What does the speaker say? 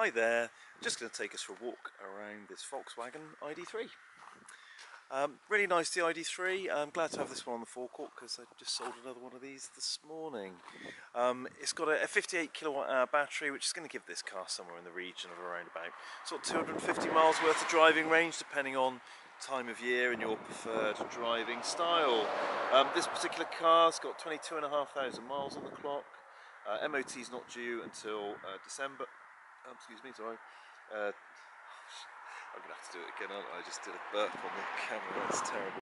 Hi there, just going to take us for a walk around this Volkswagen ID3. Um, really nice the ID3, I'm glad to have this one on the forecourt because I just sold another one of these this morning. Um, it's got a, a 58 kilowatt hour battery which is going to give this car somewhere in the region of around about sort of 250 miles worth of driving range depending on time of year and your preferred driving style. Um, this particular car's got 22,500 miles on the clock. Uh, MOT is not due until uh, December um, excuse me, sorry. Uh, I'm gonna have to do it again, aren't I? I just did a burp on the camera, that's terrible.